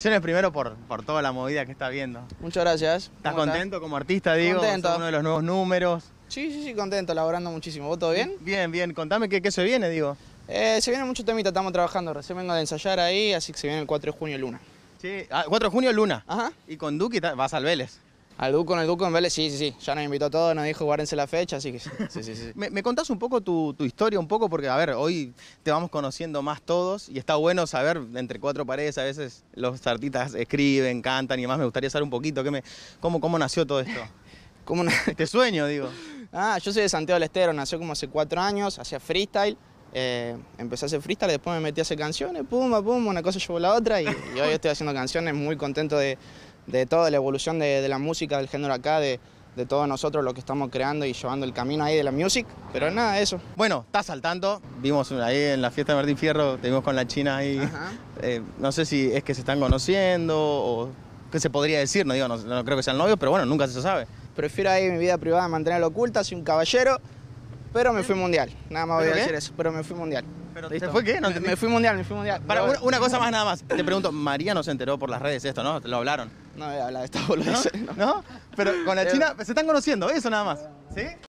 Primero por, por toda la movida que está viendo. Muchas gracias. ¿Estás ¿Cómo contento como artista, digo? Contento. Uno de los nuevos números. Sí, sí, sí, contento, laborando muchísimo. ¿Vos todo bien? Bien, bien. Contame qué, qué se viene, digo. Eh, se viene mucho temita, estamos trabajando. Recién vengo de ensayar ahí, así que se viene el 4 de junio Luna. Sí. Ah, 4 de junio, Luna. Ajá. Y con Duki vas al Vélez. Al Duco, en el Duco en Vélez, sí, sí, sí. Ya nos invitó a todos, nos dijo guárdense la fecha, así que sí. Sí, sí, sí. ¿Me, me contás un poco tu, tu historia, un poco? Porque, a ver, hoy te vamos conociendo más todos y está bueno saber, entre cuatro paredes, a veces los artistas escriben, cantan y demás. Me gustaría saber un poquito qué me, cómo, cómo nació todo esto. Una... Este sueño, digo. Ah, yo soy de Santiago del Estero, nació como hace cuatro años, hacía freestyle. eh, empecé a hacer freestyle, después me metí a hacer canciones, pum, pum, una cosa llevó la otra y, y hoy estoy haciendo canciones, muy contento de, de toda la evolución de, de la música, del género acá, de, de todos nosotros lo que estamos creando y llevando el camino ahí de la music. Pero nada, eso. Bueno, estás al tanto. Vimos ahí en la fiesta de Martín Fierro, te vimos con la China ahí. Eh, no sé si es que se están conociendo o qué se podría decir, no digo, no, no creo que sean novios, pero bueno, nunca se sabe. Prefiero ahí mi vida privada mantenerla oculta, soy un caballero, pero me fui mundial. Nada más voy a decir eso, pero me fui mundial. ¿Pero fue qué? No me, fui mundial, me fui mundial. Para, una, una cosa más nada más. Te pregunto, María no se enteró por las redes esto, ¿no? Lo hablaron. No a hablar de esta ¿No? boludez. ¿No? Pero con la Pero- China se están conociendo, eso nada más. ¿Sí?